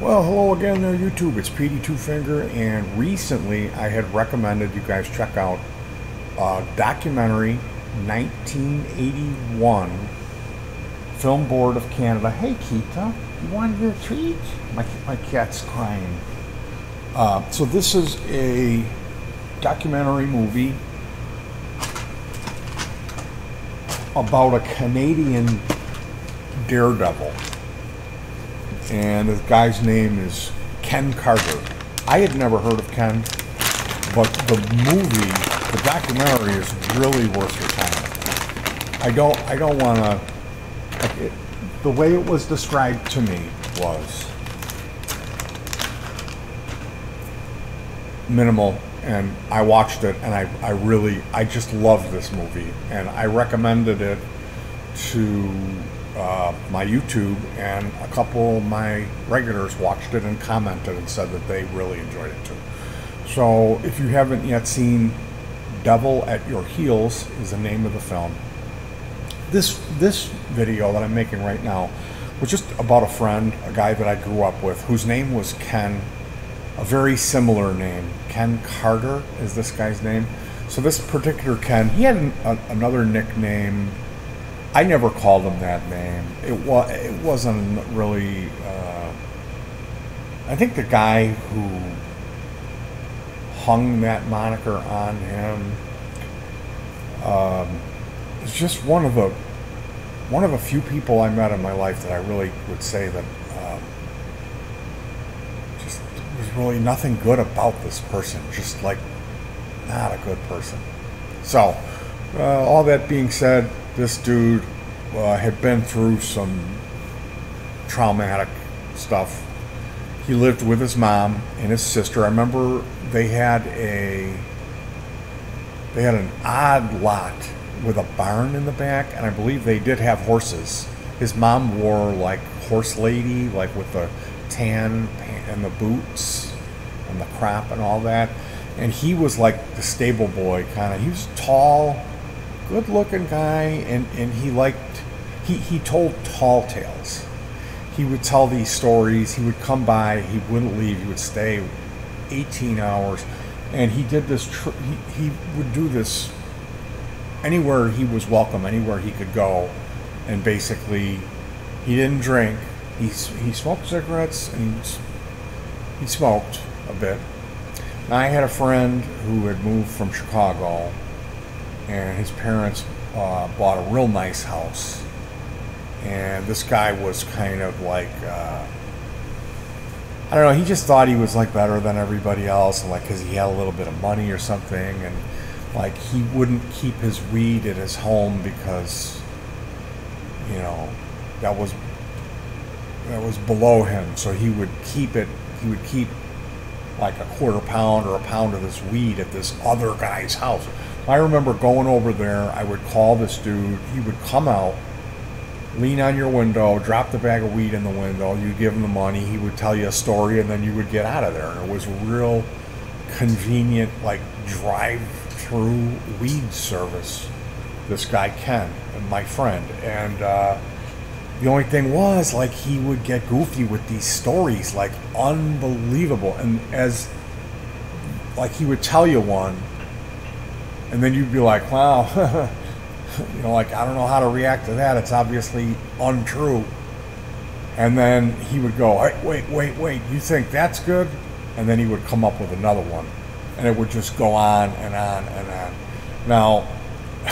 Well, hello again there, YouTube. It's Petey Twofinger, and recently I had recommended you guys check out a documentary 1981 Film Board of Canada. Hey, Kita, you want your treat? My, my cat's crying. Uh, so, this is a documentary movie about a Canadian daredevil and the guy's name is Ken Carter. I had never heard of Ken, but the movie, the documentary, is really worth your time. I don't, I don't want to. The way it was described to me was minimal, and I watched it, and I, I really, I just loved this movie, and I recommended it to uh, my YouTube, and a couple of my regulars watched it and commented and said that they really enjoyed it too. So, if you haven't yet seen Devil at Your Heels, is the name of the film. This this video that I'm making right now was just about a friend, a guy that I grew up with, whose name was Ken, a very similar name. Ken Carter is this guy's name. So this particular Ken, he had an, a, another nickname I never called him that name. It was it wasn't really. Uh, I think the guy who hung that moniker on him um, is just one of the one of the few people I met in my life that I really would say that um, just was really nothing good about this person. Just like not a good person. So, uh, all that being said, this dude uh, had been through some traumatic stuff. He lived with his mom and his sister. I remember they had a they had an odd lot with a barn in the back, and I believe they did have horses. His mom wore like horse lady, like with the tan and the boots and the crop and all that. And he was like the stable boy kind of. He was tall, good looking guy, and, and he liked, he, he told tall tales. He would tell these stories. He would come by, he wouldn't leave, he would stay 18 hours. And he did this, tr- he, he would do this anywhere he was welcome, anywhere he could go. And basically, he didn't drink. He, he smoked cigarettes and he, smoked a bit. I had a friend who had moved from Chicago and his parents uh, bought a real nice house. And this guy was kind of like, uh, I don't know, he just thought he was like better than everybody else, like because he had a little bit of money or something, and like he wouldn't keep his weed at his home because, you know, that was that was below him. So he would keep it. He would keep like a quarter pound or a pound of this weed at this other guy's house. I remember going over there. I would call this dude. He would come out, lean on your window, drop the bag of weed in the window. You give him the money. He would tell you a story, and then you would get out of there. And it was a real convenient, like drive-through weed service. This guy Ken, my friend, and uh, the only thing was like he would get goofy with these stories, like unbelievable. And as like he would tell you one and then you'd be like, wow, you know, like I don't know how to react to that. It's obviously untrue. And then he would go, hey, wait, wait, wait, you think that's good? And then he would come up with another one. And it would just go on and on and on. Now,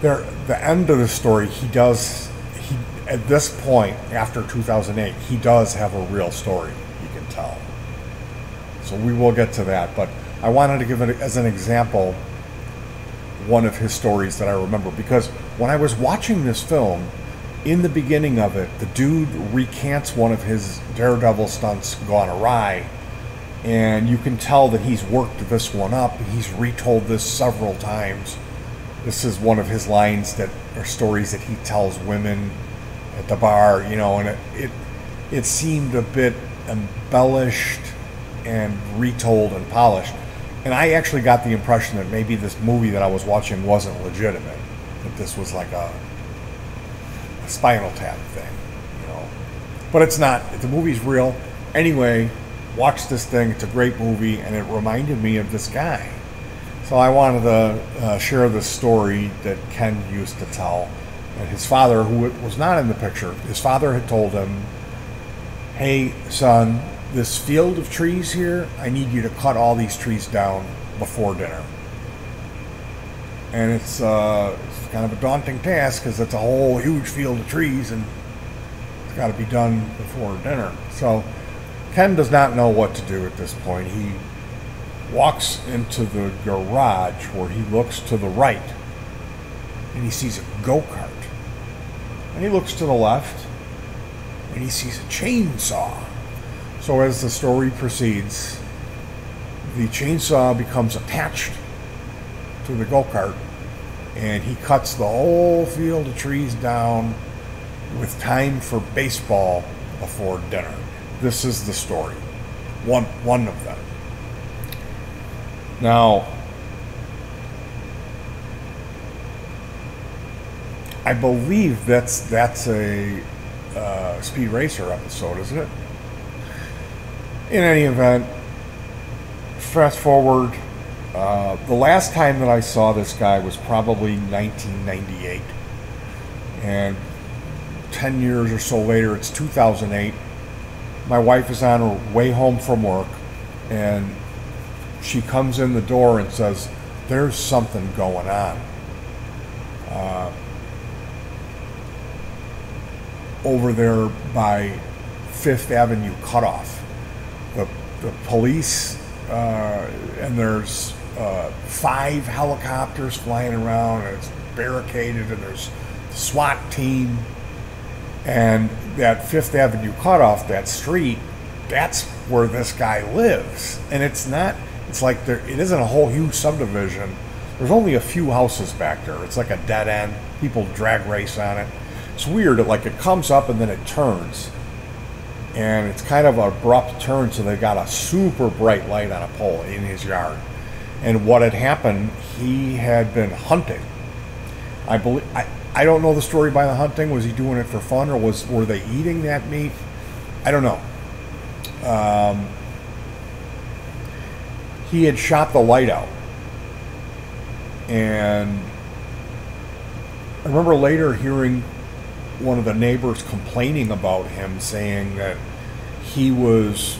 there, the end of the story, he does, he, at this point, after 2008, he does have a real story you can tell. So we will get to that, but I wanted to give it as an example one of his stories that I remember because when I was watching this film, in the beginning of it, the dude recants one of his daredevil stunts gone awry, and you can tell that he's worked this one up. He's retold this several times. This is one of his lines that are stories that he tells women at the bar, you know, and it it, it seemed a bit embellished and retold and polished. And I actually got the impression that maybe this movie that I was watching wasn't legitimate. That this was like a a Spinal Tap thing, you know. But it's not. The movie's real. Anyway, watch this thing. It's a great movie, and it reminded me of this guy. So I wanted to uh, share this story that Ken used to tell. And his father, who was not in the picture, his father had told him, "Hey, son, this field of trees here, I need you to cut all these trees down before dinner." And it's, uh, it's kind of a daunting task because it's a whole huge field of trees, and it's got to be done before dinner. So Ken does not know what to do at this point. He walks into the garage where he looks to the right and he sees a go kart. And he looks to the left and he sees a chainsaw. So as the story proceeds, the chainsaw becomes attached to the go kart and he cuts the whole field of trees down with time for baseball before dinner. This is the story. One one of them. Now, I believe that's that's a uh, Speed Racer episode, isn't it? In any event, fast forward. Uh, the last time that I saw this guy was probably 1998, and 10 years or so later, it's 2008. My wife is on her way home from work, and she comes in the door and says, There's something going on. Uh, over there by Fifth Avenue cutoff. The, police, uh, and there's uh, five helicopters flying around, and it's barricaded, and there's SWAT team. And that Fifth Avenue cutoff, that street, that's where this guy lives. And it's not it's like there it isn't a whole huge subdivision. There's only a few houses back there. It's like a dead end. People drag race on it. It's weird. It like it comes up and then it turns, and it's kind of an abrupt turn. So they got a super bright light on a pole in his yard. And what had happened? He had been hunting. I believe. I, I don't know the story by the hunting. Was he doing it for fun, or was were they eating that meat? I don't know. Um, he had shot the light out. And I remember later hearing one of the neighbors complaining about him, saying that he was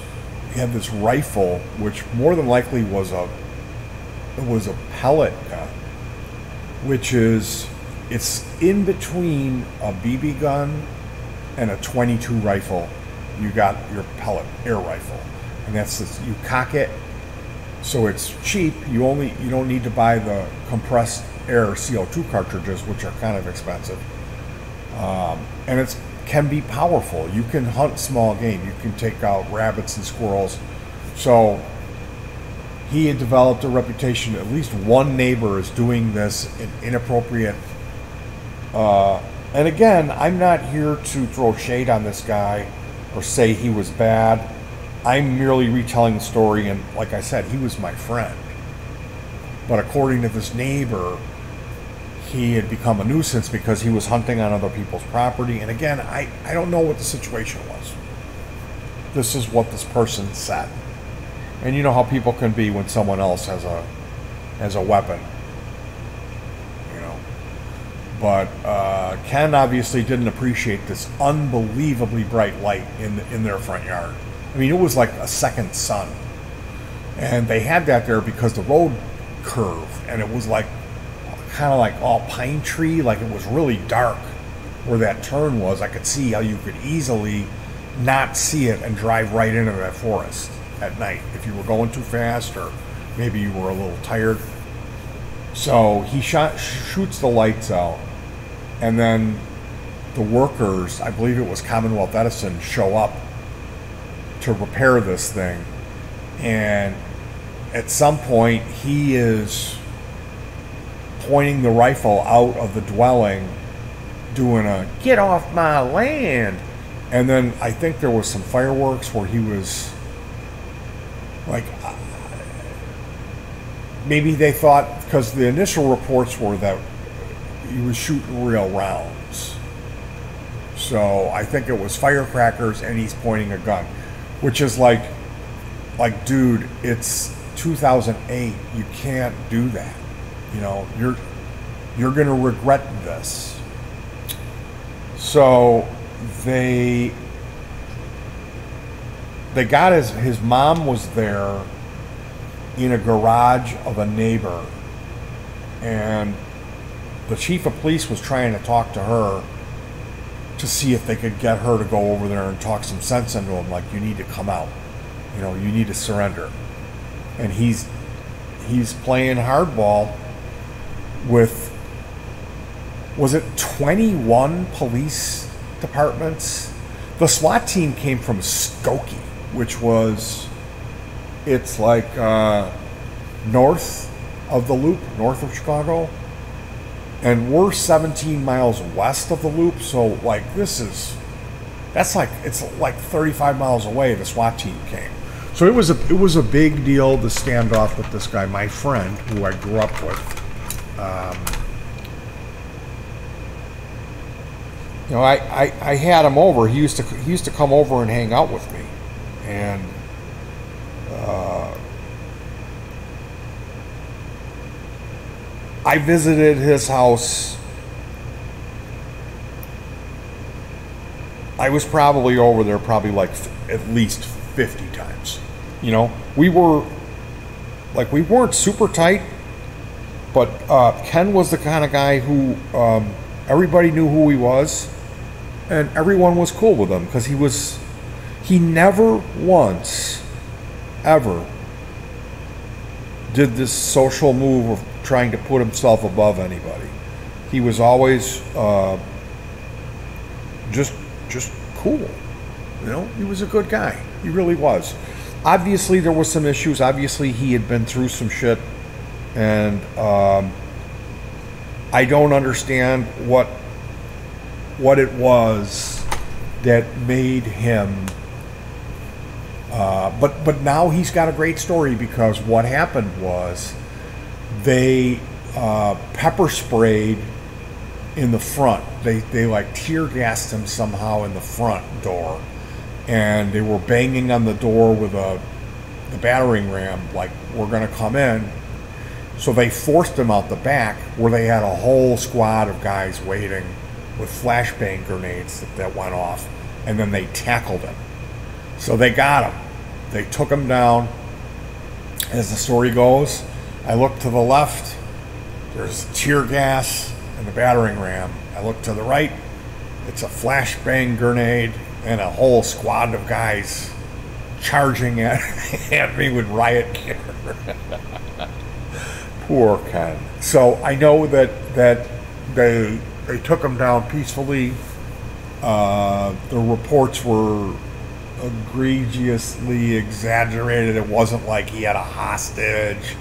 he had this rifle, which more than likely was a it was a pellet gun, which is it's in between a BB gun and a 22 rifle. You got your pellet air rifle, and that's this, you cock it so it's cheap. You only you don't need to buy the compressed air CO2 cartridges, which are kind of expensive. Um, and it can be powerful. You can hunt small game. You can take out rabbits and squirrels. So he had developed a reputation. At least one neighbor is doing this in inappropriate. Uh, and again, I'm not here to throw shade on this guy or say he was bad. I'm merely retelling the story, and like I said, he was my friend. But according to this neighbor, he had become a nuisance because he was hunting on other people's property. And again, I, I don't know what the situation was. This is what this person said. And you know how people can be when someone else has a has a weapon. You know. But uh, Ken obviously didn't appreciate this unbelievably bright light in in their front yard. I mean, it was like a second sun. And they had that there because the road curved and it was like kind of like all pine tree, like it was really dark where that turn was. I could see how you could easily not see it and drive right into that forest at night if you were going too fast or maybe you were a little tired. So he shot, shoots the lights out, and then the workers, I believe it was Commonwealth Edison, show up to repair this thing. And at some point, he is pointing the rifle out of the dwelling, doing a get off my land. And then I think there was some fireworks where he was like, uh, maybe they thought, because the initial reports were that he was shooting real rounds. So I think it was firecrackers and he's pointing a gun, which is like, like, dude, it's 2008. You can't do that. You know, you're you're going to regret this. So they they got his his mom was there in a garage of a neighbor and the chief of police was trying to talk to her to see if they could get her to go over there and talk some sense into him like you need to come out you know you need to surrender and he's he's playing hardball with was it 21 police departments the SWAT team came from Skokie which was it's like uh, north of the loop, north of Chicago, and we're 17 miles west of the loop. So like this is that's like it's like 35 miles away. The SWAT team came, so it was a it was a big deal to stand off with this guy, my friend, who I grew up with. Um, you know, I, I, I had him over. He used to he used to come over and hang out with me and uh, I visited his house. I was probably over there probably like at least 50 times. You know, we were like we weren't super tight, but uh, Ken was the kind of guy who um, everybody knew who he was, and everyone was cool with him because he was he never once, ever, did this social move of trying to put himself above anybody. He was always uh, just just cool. You know, he was a good guy. He really was. Obviously, there was some issues. Obviously, he had been through some shit, and um, I don't understand what what it was that made him uh, but but now he's got a great story because what happened was they uh, pepper sprayed in the front. They they like tear gassed him somehow in the front door, and they were banging on the door with a the battering ram like we're gonna come in. So they forced him out the back where they had a whole squad of guys waiting with flashbang grenades that, that went off, and then they tackled him. So they got him they took him down. As the story goes, I look to the left, there's tear gas and the battering ram. I look to the right, it's a flashbang grenade and a whole squad of guys charging at, at me with riot gear. Poor Ken. So I know that that they they took him down peacefully. Uh, the reports were egregiously exaggerated. It wasn't like he had a hostage,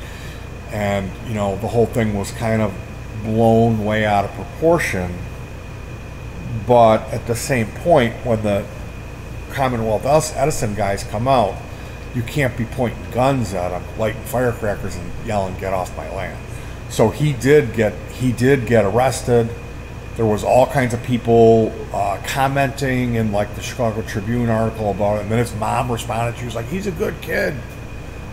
and you know the whole thing was kind of blown way out of proportion. But at the same point, when the Commonwealth Edison guys come out, you can't be pointing guns at them, lighting firecrackers, and yelling, "Get off my land!" So he did get he did get arrested there was all kinds of people uh, commenting in like the Chicago Tribune article about it. And then his mom responded. She was like, "He's a good kid."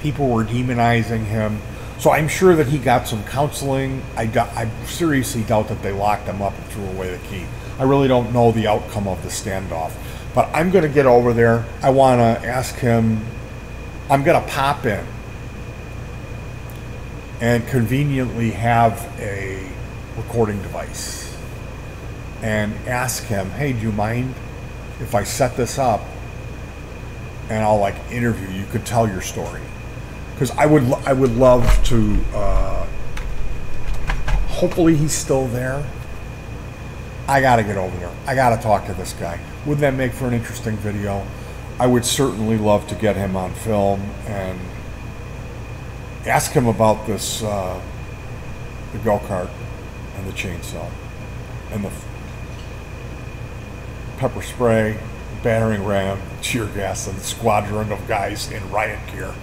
People were demonizing him. So I'm sure that he got some counseling. I, I seriously doubt that they locked him up and threw away the key. I really don't know the outcome of the standoff. But I'm going to get over there. I want to ask him. I'm going to pop in and conveniently have a recording device and ask him, hey, do you mind if I set this up and I'll like interview you? Could tell your story because I would I would love to. Uh, hopefully, he's still there. I got to get over there. I got to talk to this guy. Wouldn't that make for an interesting video? I would certainly love to get him on film and ask him about this uh, the go kart and the chainsaw and the pepper spray, battering ram, tear gas, and the squadron of guys in riot gear.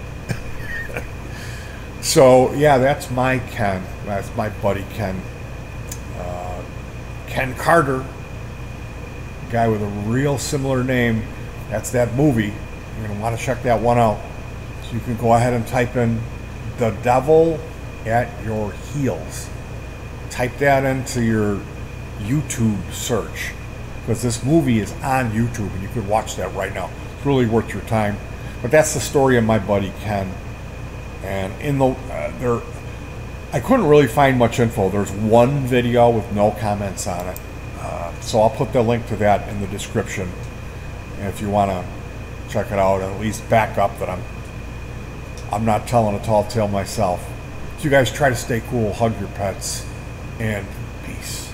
so yeah, that's my Ken. That's my buddy Ken. Uh, Ken Carter. guy with a real similar name. That's that movie. You're going to want to check that one out. So you can go ahead and type in The Devil at Your Heels. Type that into your YouTube search because this movie is on YouTube and you could watch that right now. It's really worth your time. But that's the story of my buddy Ken. And in the uh, there, I couldn't really find much info. There's one video with no comments on it, uh, so I'll put the link to that in the description. If you want to check it out at least back up that I'm I'm not telling a tall tale myself. So you guys try to stay cool, hug your pets, and peace.